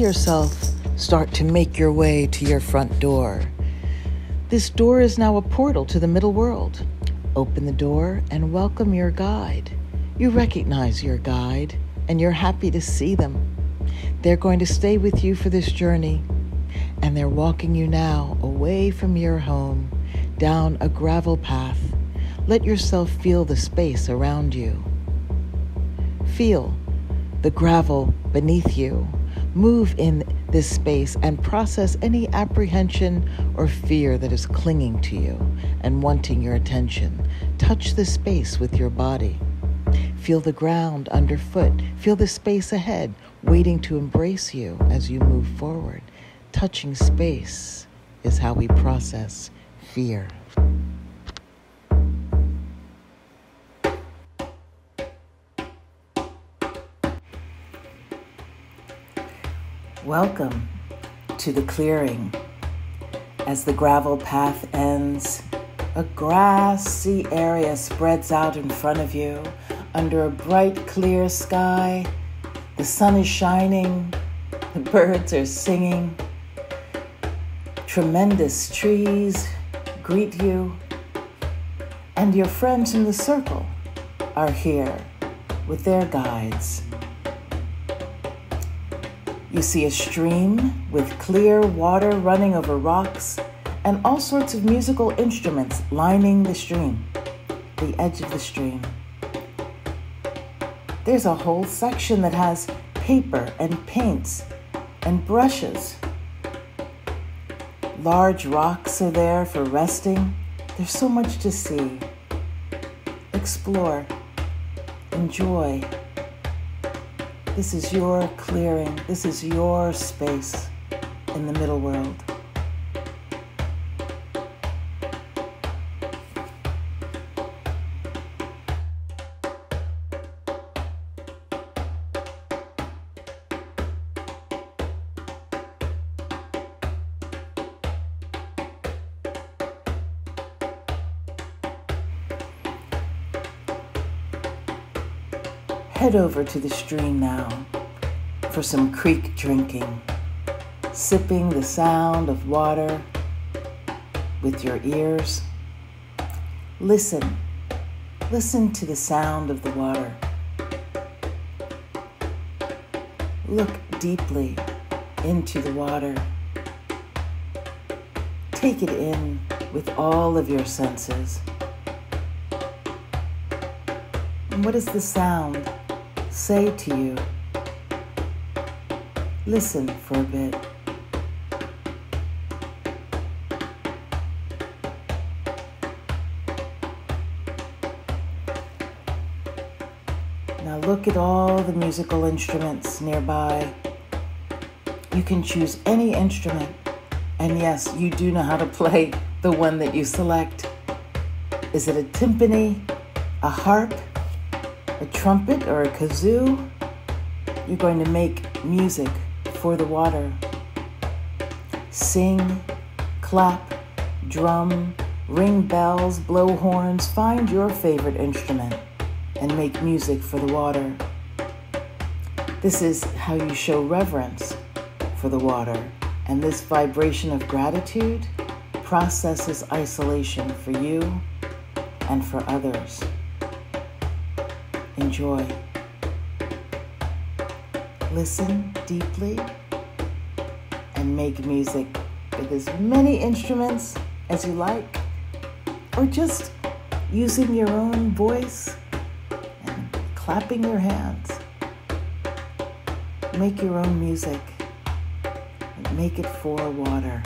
yourself start to make your way to your front door. This door is now a portal to the middle world. Open the door and welcome your guide. You recognize your guide and you're happy to see them. They're going to stay with you for this journey, and they're walking you now away from your home down a gravel path. Let yourself feel the space around you. Feel the gravel beneath you. Move in this space and process any apprehension or fear that is clinging to you and wanting your attention. Touch the space with your body. Feel the ground underfoot. Feel the space ahead, waiting to embrace you as you move forward. Touching space is how we process fear. Welcome to the clearing. As the gravel path ends, a grassy area spreads out in front of you under a bright, clear sky. The sun is shining, the birds are singing. Tremendous trees greet you, and your friends in the circle are here with their guides. You see a stream with clear water running over rocks and all sorts of musical instruments lining the stream, the edge of the stream. There's a whole section that has paper and paints and brushes. Large rocks are there for resting. There's so much to see. Explore. Enjoy. This is your clearing. This is your space in the middle world. Head over to the stream now for some creek drinking, sipping the sound of water with your ears. Listen, listen to the sound of the water. Look deeply into the water. Take it in with all of your senses. And what is the sound? Say to you. Listen for a bit. Now look at all the musical instruments nearby. You can choose any instrument. And yes, you do know how to play the one that you select. Is it a timpani, a harp, a trumpet or a kazoo, you're going to make music for the water. Sing, clap, drum, ring bells, blow horns, find your favorite instrument and make music for the water. This is how you show reverence for the water, and this vibration of gratitude processes isolation for you and for others enjoy. Listen deeply and make music with as many instruments as you like, or just using your own voice and clapping your hands. Make your own music and make it for water.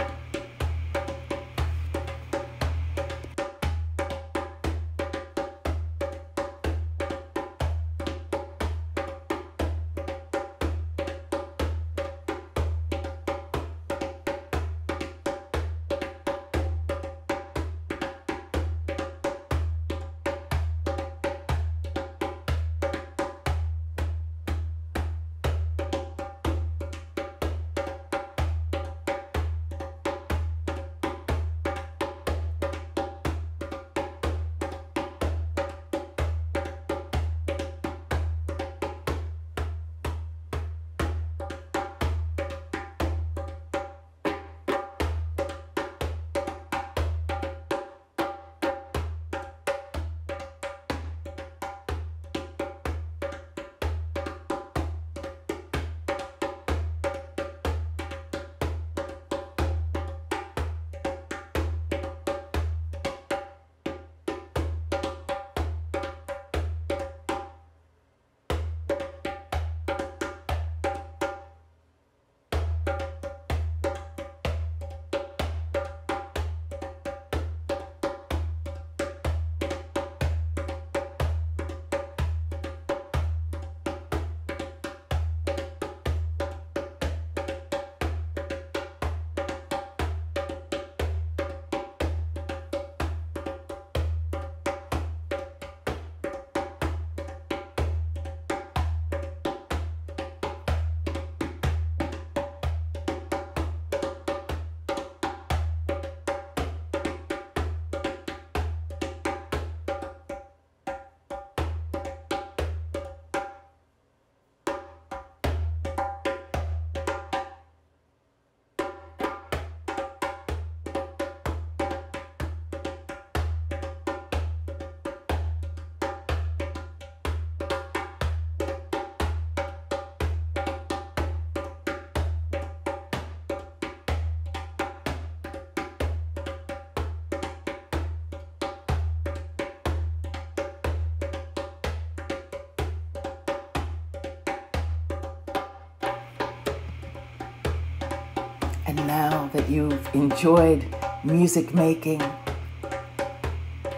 And now that you've enjoyed music making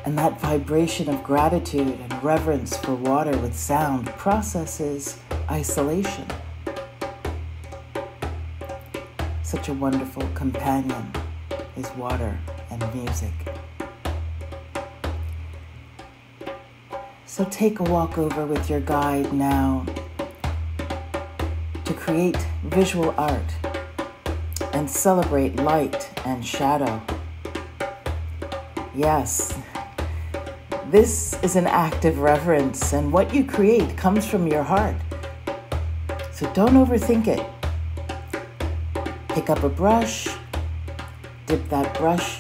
and that vibration of gratitude and reverence for water with sound processes isolation. Such a wonderful companion is water and music. So take a walk over with your guide now to create visual art and celebrate light and shadow. Yes, this is an act of reverence, and what you create comes from your heart. So don't overthink it. Pick up a brush, dip that brush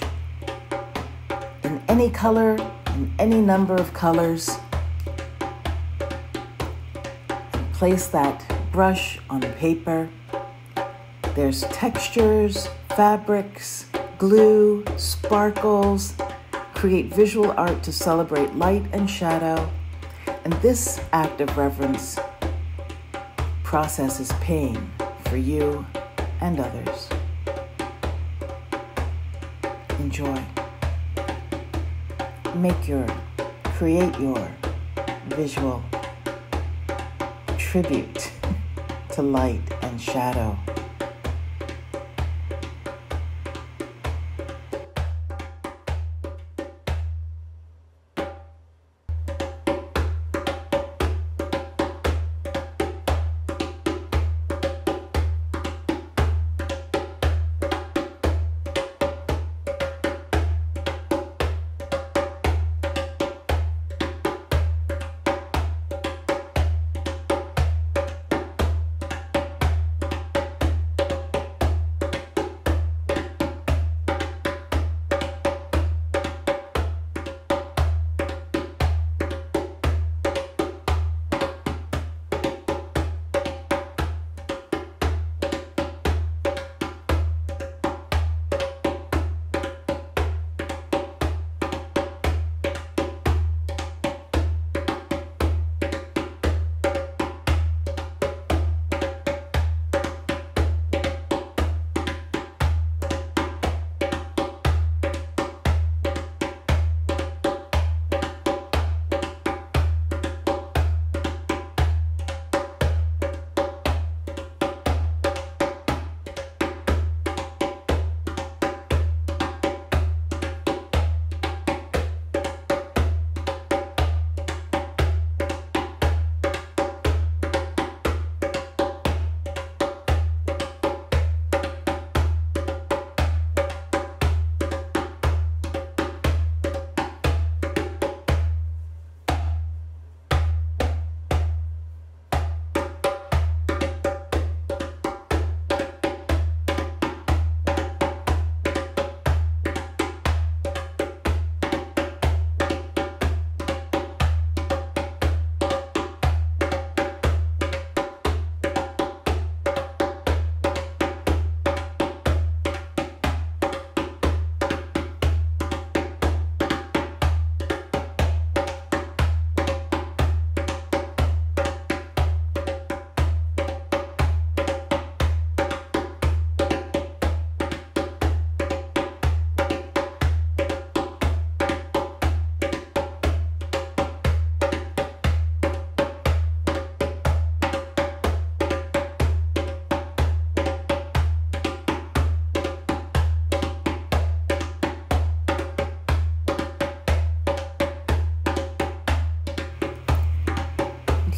in any color, in any number of colors place that brush on paper. There's textures, fabrics, glue, sparkles. Create visual art to celebrate light and shadow. And this act of reverence processes pain for you and others. Enjoy. Make your, create your visual tribute to light and shadow.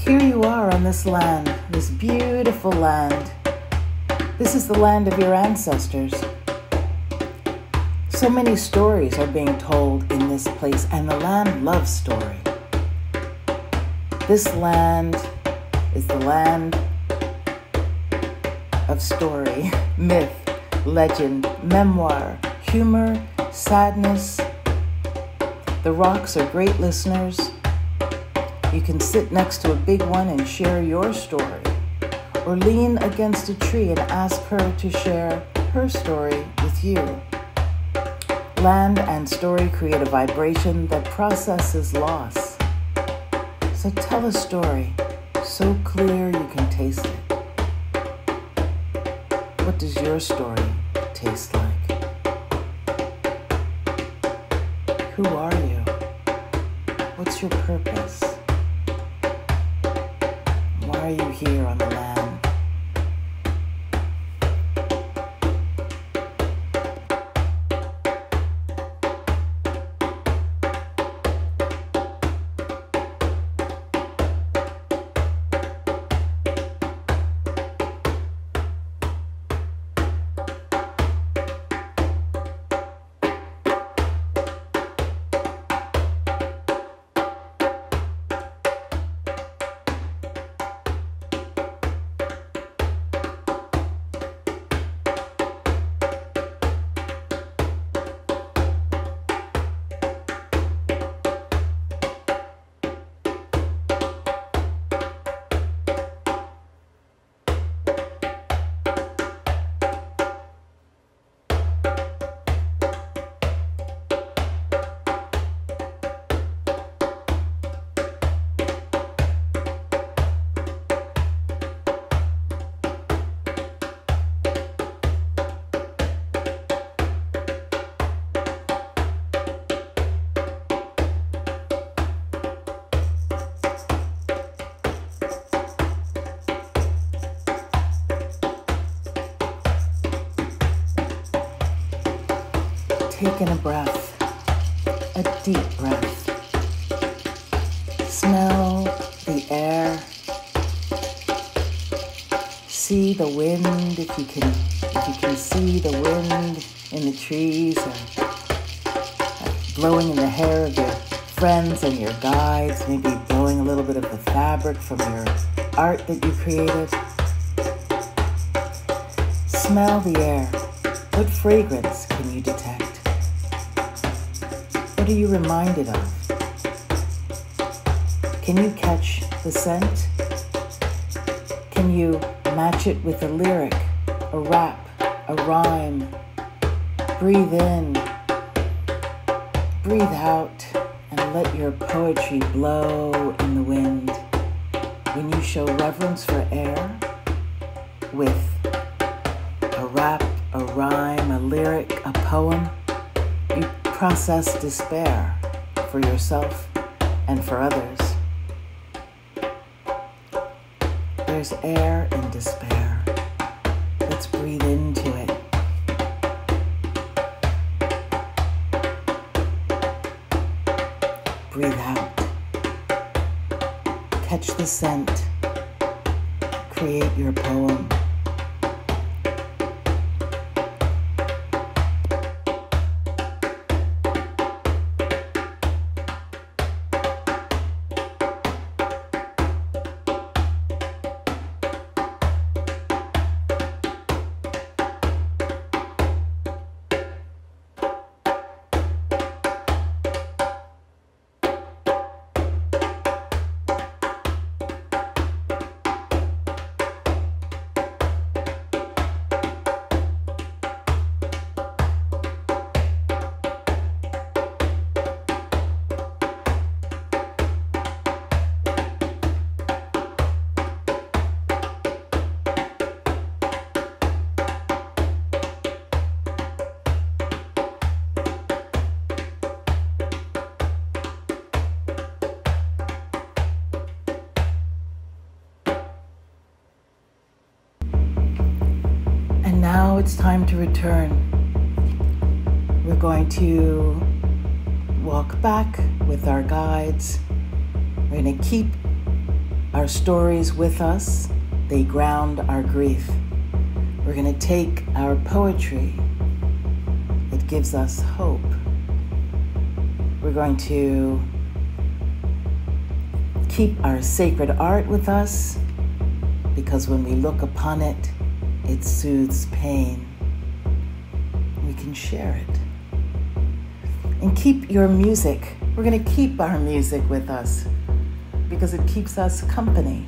Here you are on this land, this beautiful land. This is the land of your ancestors. So many stories are being told in this place, and the land loves story. This land is the land of story, myth, legend, memoir, humor, sadness. The rocks are great listeners you can sit next to a big one and share your story, or lean against a tree and ask her to share her story with you. Land and story create a vibration that processes loss. So tell a story so clear you can taste it. What does your story taste like? Who are you? What's your purpose? Are you here on the take in a breath, a deep breath. Smell the air. See the wind if you can if you can see the wind in the trees or uh, blowing in the hair of your friends and your guides, maybe blowing a little bit of the fabric from your art that you created. Smell the air. What fragrance can you detect? What are you reminded of? Can you catch the scent? Can you match it with a lyric, a rap, a rhyme? Breathe in, breathe out, and let your poetry blow in the wind. When you show reverence for air with a rap, a rhyme, a lyric, a poem, process despair for yourself and for others. There's air in despair. Let's breathe into it. Breathe out. Catch the scent. Create your poem. It's time to return. We're going to walk back with our guides. We're going to keep our stories with us, they ground our grief. We're going to take our poetry, it gives us hope. We're going to keep our sacred art with us because when we look upon it, it soothes pain. We can share it. And keep your music. We're going to keep our music with us because it keeps us company.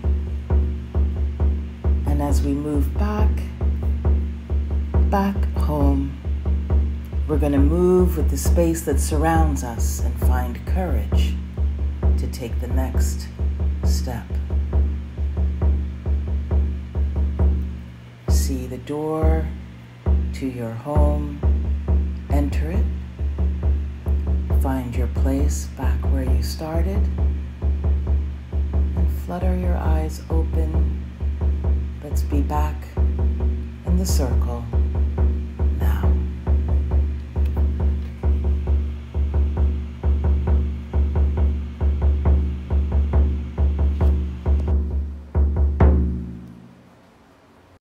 And as we move back, back home, we're going to move with the space that surrounds us and find courage to take the next step. See the door to your home, enter it, find your place back where you started, and flutter your eyes open. Let's be back in the circle.